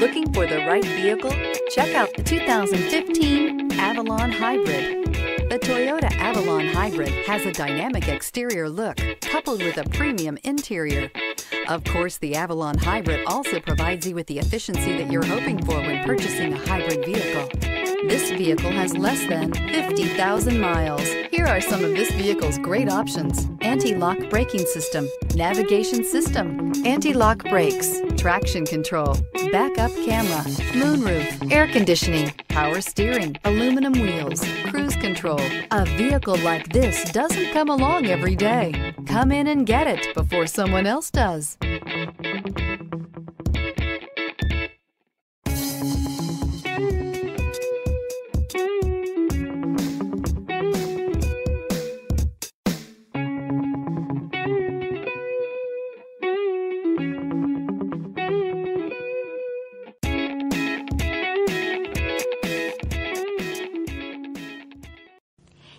Looking for the right vehicle? Check out the 2015 Avalon Hybrid. The Toyota Avalon Hybrid has a dynamic exterior look coupled with a premium interior. Of course, the Avalon Hybrid also provides you with the efficiency that you're hoping for when purchasing a hybrid vehicle. This vehicle has less than 50,000 miles. Here are some of this vehicle's great options. Anti-lock braking system, navigation system, anti-lock brakes, traction control, backup camera, moonroof, air conditioning, power steering, aluminum wheels, cruise control. A vehicle like this doesn't come along every day. Come in and get it before someone else does.